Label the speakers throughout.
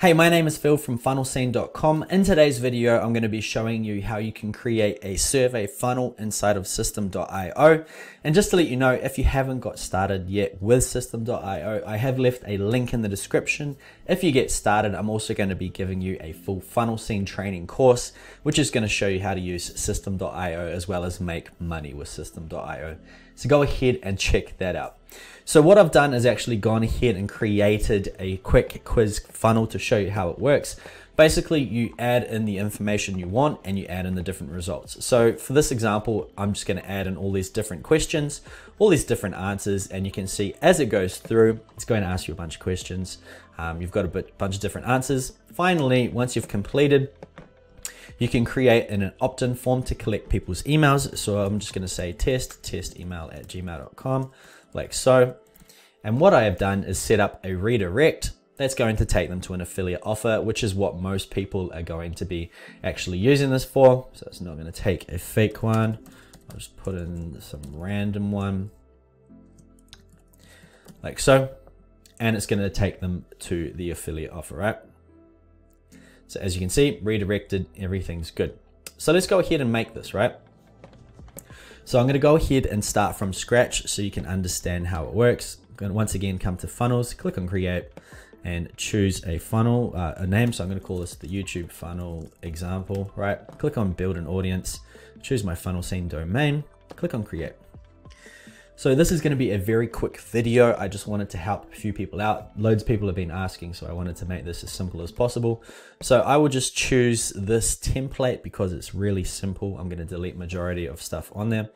Speaker 1: Hey, my name is Phil from funnelscene.com. In today's video, I'm going to be showing you how you can create a survey funnel inside of Systeme.io. And just to let you know, if you haven't got started yet with Systeme.io, I have left a link in the description. If you get started, I'm also going to be giving you a full funnel scene training course, which is going to show you how to use Systeme.io as well as make money with Systeme.io. So go ahead and check that out. So what I've done is actually gone ahead and created a quick quiz funnel to show you how it works. Basically, you add in the information you want and you add in the different results. So for this example, I'm just gonna add in all these different questions, all these different answers, and you can see as it goes through, it's going to ask you a bunch of questions. Um, you've got a bit, bunch of different answers. Finally, once you've completed, you can create an opt-in form to collect people's emails. So I'm just gonna say test, test email at gmail.com like so. And what I have done is set up a redirect that's going to take them to an affiliate offer, which is what most people are going to be actually using this for. So it's not going to take a fake one. I'll just put in some random one like so. And it's going to take them to the affiliate offer, right? So as you can see, redirected, everything's good. So let's go ahead and make this, right? So I'm going to go ahead and start from scratch so you can understand how it works. Once again come to funnels, click on create and choose a funnel, uh, a name. So I'm going to call this the YouTube funnel example, right? Click on build an audience, choose my funnel scene domain, click on create. So this is going to be a very quick video. I just wanted to help a few people out. Loads of people have been asking, so I wanted to make this as simple as possible. So I will just choose this template because it's really simple. I'm going to delete majority of stuff on there.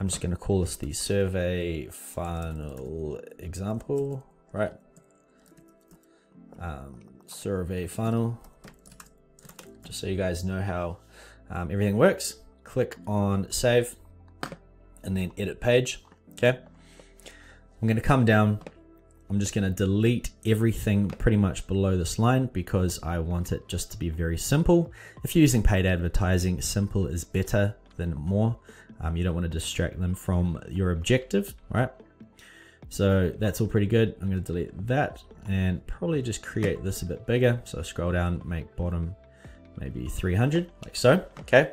Speaker 1: I'm just going to call this the survey funnel example, right? Um, survey funnel, just so you guys know how um, everything works. Click on save and then edit page. Okay. I'm going to come down. I'm just going to delete everything pretty much below this line because I want it just to be very simple. If you're using paid advertising, simple is better than more. Um, you don't want to distract them from your objective, right? So that's all pretty good. I'm going to delete that and probably just create this a bit bigger. So scroll down, make bottom maybe 300 like so. Okay.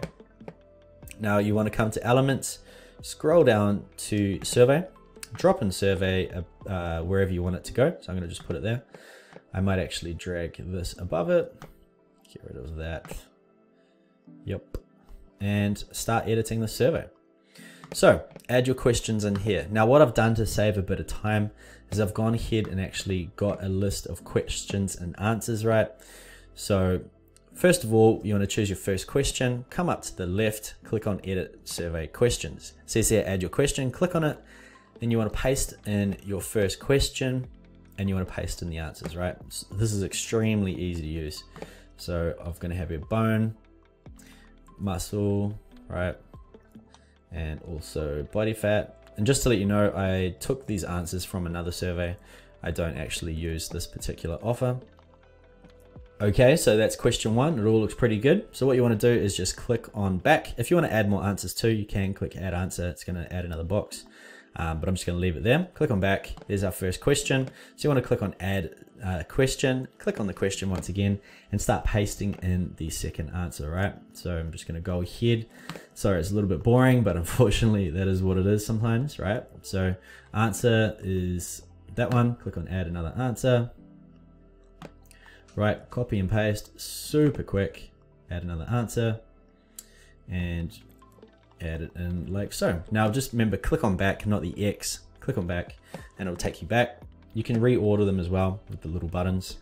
Speaker 1: Now you want to come to elements scroll down to survey, drop in survey uh, uh, wherever you want it to go. So I'm going to just put it there. I might actually drag this above it, get rid of that. Yep. And start editing the survey. So add your questions in here. Now what I've done to save a bit of time is I've gone ahead and actually got a list of questions and answers, right? So First of all, you want to choose your first question, come up to the left, click on edit survey questions. It says here add your question, click on it. Then you want to paste in your first question and you want to paste in the answers, right? This is extremely easy to use. So I'm going to have your bone, muscle, right? And also body fat. And just to let you know, I took these answers from another survey. I don't actually use this particular offer. Okay, so that's question one. It all looks pretty good. So what you want to do is just click on back. If you want to add more answers too, you can click add answer. It's going to add another box, um, but I'm just going to leave it there. Click on back. There's our first question. So you want to click on add uh, question, click on the question once again and start pasting in the second answer, right? So I'm just going to go ahead. Sorry, it's a little bit boring, but unfortunately that is what it is sometimes, right? So answer is that one. Click on add another answer Right, copy and paste, super quick. Add another answer and add it in like so. Now just remember, click on back, not the X. Click on back and it'll take you back. You can reorder them as well with the little buttons.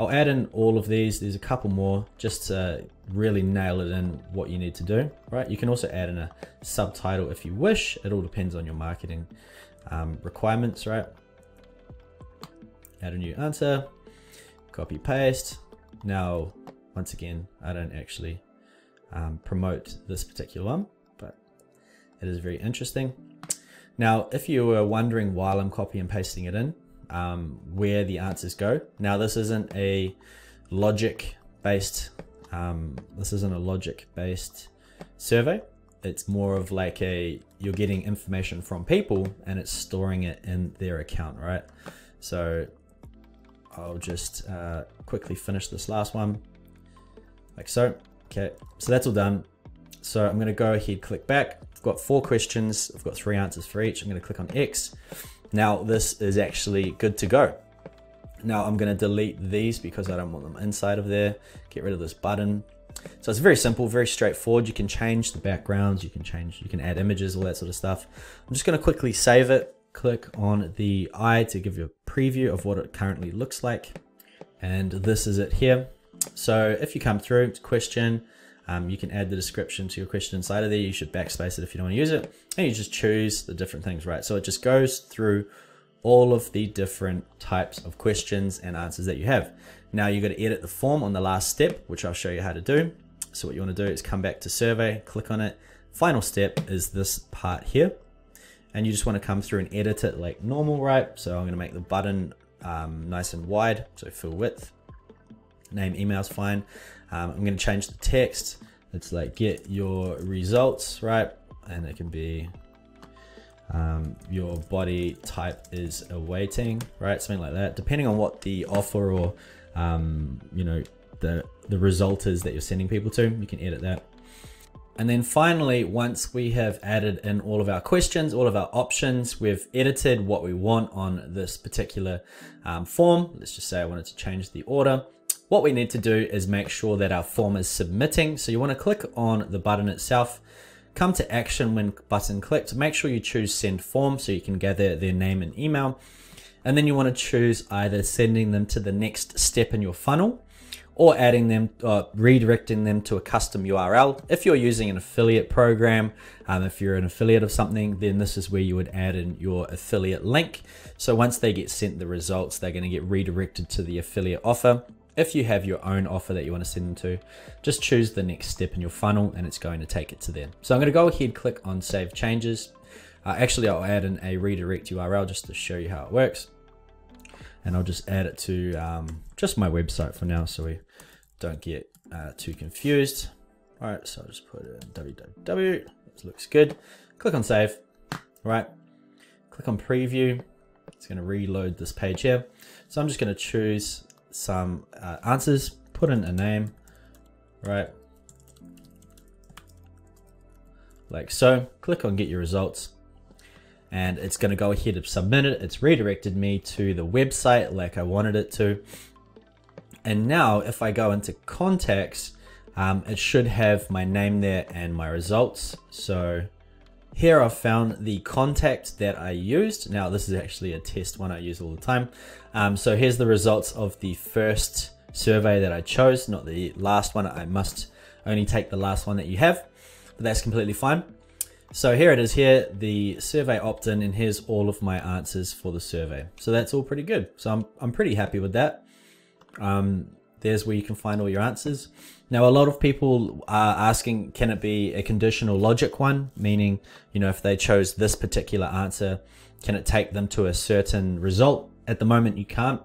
Speaker 1: I'll add in all of these. There's a couple more just to really nail it in what you need to do, right? You can also add in a subtitle if you wish. It all depends on your marketing um, requirements, right? Add a new answer copy paste. Now, once again, I don't actually um, promote this particular one, but it is very interesting. Now, if you were wondering while I'm copy and pasting it in, um, where the answers go. Now, this isn't a logic based, um, this isn't a logic based survey. It's more of like a, you're getting information from people and it's storing it in their account, right? So I'll just uh, quickly finish this last one like so. Okay, so that's all done. So I'm gonna go ahead, click back. I've got four questions. I've got three answers for each. I'm gonna click on X. Now this is actually good to go. Now I'm gonna delete these because I don't want them inside of there. Get rid of this button. So it's very simple, very straightforward. You can change the backgrounds, you can change, you can add images, all that sort of stuff. I'm just gonna quickly save it. Click on the eye to give you a preview of what it currently looks like. And this is it here. So if you come through, question, um, you can add the description to your question inside of there. You should backspace it if you don't want to use it. And you just choose the different things, right? So it just goes through all of the different types of questions and answers that you have. Now you got to edit the form on the last step, which I'll show you how to do. So what you want to do is come back to survey, click on it. Final step is this part here. And you just want to come through and edit it like normal, right? So I'm going to make the button um, nice and wide, so full width name email's fine. Um, I'm going to change the text. It's like get your results, right? And it can be um, your body type is awaiting, right? Something like that. Depending on what the offer or, um, you know, the, the result is that you're sending people to, you can edit that. And then finally, once we have added in all of our questions, all of our options, we've edited what we want on this particular um, form. Let's just say I wanted to change the order. What we need to do is make sure that our form is submitting. So you want to click on the button itself, come to action when button clicked, make sure you choose send form so you can gather their name and email. And then you want to choose either sending them to the next step in your funnel or adding them, uh, redirecting them to a custom URL. If you're using an affiliate program, um, if you're an affiliate of something, then this is where you would add in your affiliate link. So once they get sent the results, they're going to get redirected to the affiliate offer. If you have your own offer that you want to send them to, just choose the next step in your funnel and it's going to take it to them. So I'm going to go ahead, and click on save changes. Uh, actually, I'll add in a redirect URL just to show you how it works. And I'll just add it to um, just my website for now so we don't get uh, too confused. All right, so I'll just put in www. This looks good. Click on save. All right, click on preview. It's going to reload this page here. So I'm just going to choose some uh, answers, put in a name, right? Like so, click on get your results and it's going to go ahead and submit it. It's redirected me to the website like I wanted it to. And now if I go into contacts, um, it should have my name there and my results. So here I've found the contact that I used. Now this is actually a test one I use all the time. Um, so here's the results of the first survey that I chose, not the last one. I must only take the last one that you have, but that's completely fine. So here it is here, the survey opt-in, and here's all of my answers for the survey. So that's all pretty good. So I'm, I'm pretty happy with that. Um, there's where you can find all your answers. Now, a lot of people are asking, can it be a conditional logic one? Meaning, you know, if they chose this particular answer, can it take them to a certain result? At the moment, you can't.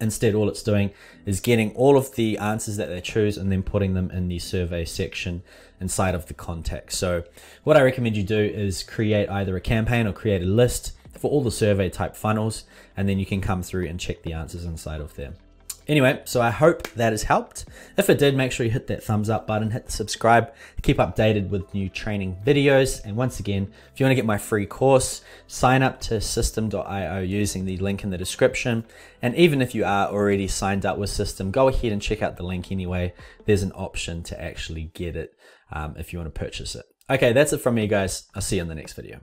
Speaker 1: Instead, all it's doing is getting all of the answers that they choose and then putting them in the survey section inside of the context. So what I recommend you do is create either a campaign or create a list for all the survey type funnels, and then you can come through and check the answers inside of there. Anyway, so I hope that has helped. If it did, make sure you hit that thumbs up button, hit subscribe, keep updated with new training videos. And once again, if you want to get my free course, sign up to Systeme.io using the link in the description. And even if you are already signed up with Systeme, go ahead and check out the link anyway. There's an option to actually get it um, if you want to purchase it. Okay, that's it from me, guys. I'll see you in the next video.